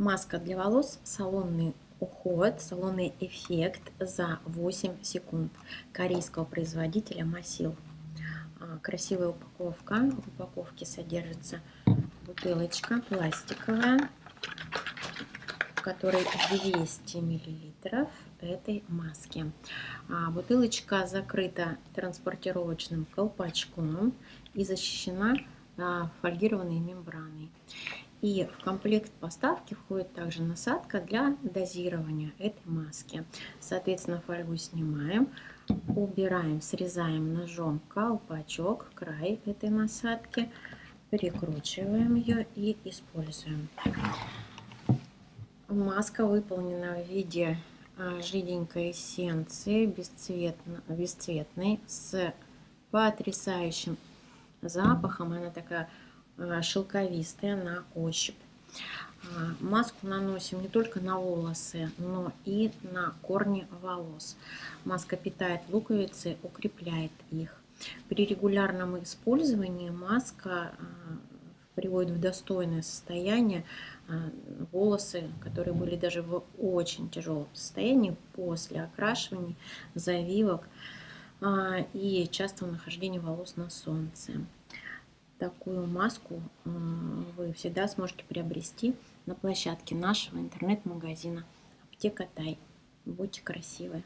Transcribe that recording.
Маска для волос, салонный уход, салонный эффект за 8 секунд корейского производителя Масил. А, красивая упаковка. В упаковке содержится бутылочка пластиковая, в которой 200 миллилитров этой маски. А, бутылочка закрыта транспортировочным колпачком и защищена а, фольгированной мембраной. И в комплект поставки входит также насадка для дозирования этой маски. Соответственно, фольгу снимаем, убираем, срезаем ножом колпачок, край этой насадки, перекручиваем ее и используем. Маска выполнена в виде а, жиденькой эссенции, бесцветной, с потрясающим запахом. Она такая шелковистая на ощупь. А, маску наносим не только на волосы, но и на корни волос. Маска питает луковицы, укрепляет их. При регулярном использовании маска а, приводит в достойное состояние а, волосы, которые были даже в очень тяжелом состоянии после окрашивания, завивок и частого нахождения волос на солнце такую маску вы всегда сможете приобрести на площадке нашего интернет-магазина Аптека Тай. Будьте красивы!